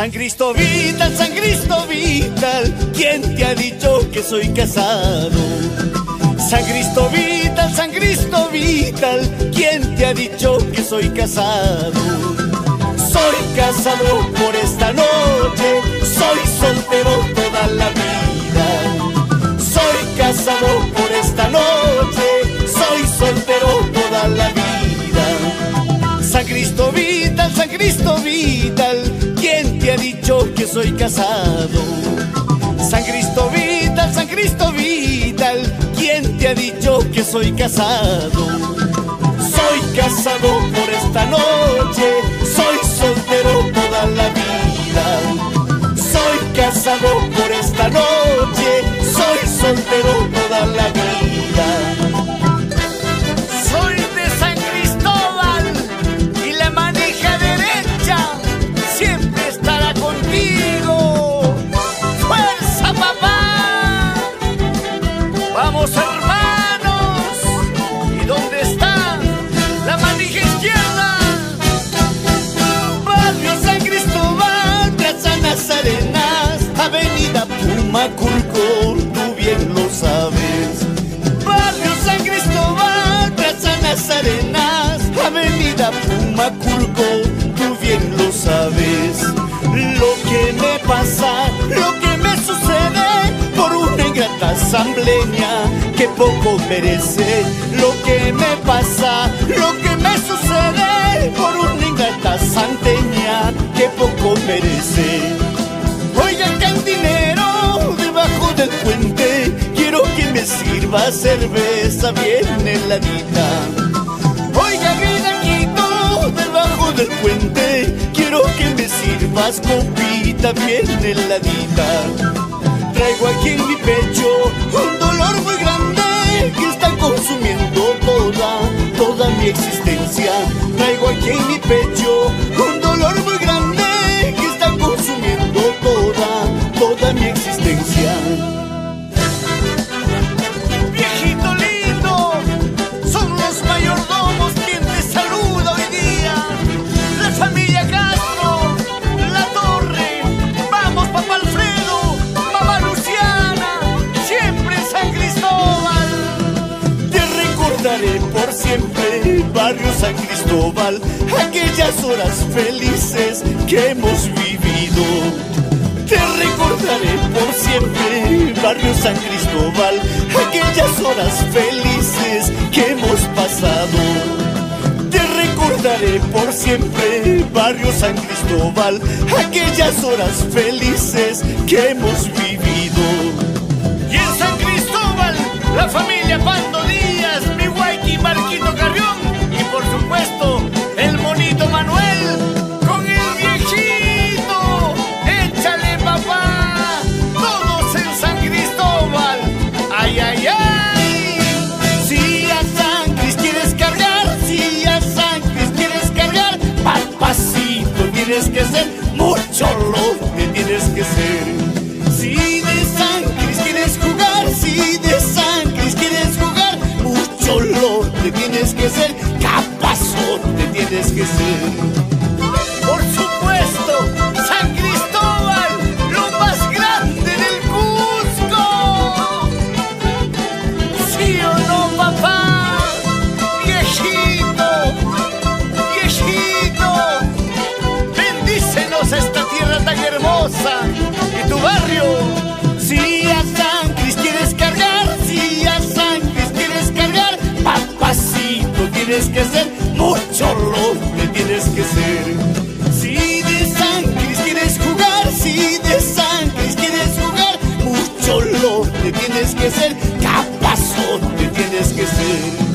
San Cristo Vital, San Cristo Vital, ¿quién te ha dicho que soy casado? San Cristo Vital, San Cristo Vital, ¿quién te ha dicho que soy casado? Soy casado por esta noche, soy soltero toda la vida. Soy casado por esta noche, soy soltero toda la vida. San Cristo Vital, San ¿quién te ha dicho que soy casado? San Cristo Vital, San Cristo Vital, ¿quién te ha dicho que soy casado? Soy casado por esta noche, soy soltero toda la vida. Soy casado por esta noche, soy soltero toda la vida. ¡Vamos, hermanos! ¿Y dónde está la manija izquierda? Barrio San Cristóbal, Plaza Nazarenas, Avenida Pumacurco, tú bien lo sabes. Barrio San Cristóbal, Plaza Nazarenas, Avenida Pumacurco, tú bien lo sabes. Lo que me pasa, lo que me sucede por una ingrata asambleña que poco merece. Lo que me pasa, lo que me sucede por una ingrata santeña que poco merece. Oiga, cantinero, debajo del puente, quiero que me sirva cerveza bien heladita. Oiga, Guidaquito, debajo del puente, quiero que me sirvas copita bien heladita. Traigo aquí en mi pecho toda, mi existencia. Traigo aquí en mi pecho Cristóbal, aquellas horas felices que hemos vivido. Te recordaré por siempre, barrio San Cristóbal, aquellas horas felices que hemos pasado. Te recordaré por siempre, barrio San Cristóbal, aquellas horas felices que hemos vivido. Y en San Cristóbal, la familia Pando Díaz, mi Marquito Carrión que tienes que ser, capazote tienes que ser. Por supuesto, San Cristóbal, tienes que ser, mucho roble tienes que ser. Si de San Cris quieres jugar, si de San Cris quieres jugar, mucho lote tienes que ser, capazote tienes que ser.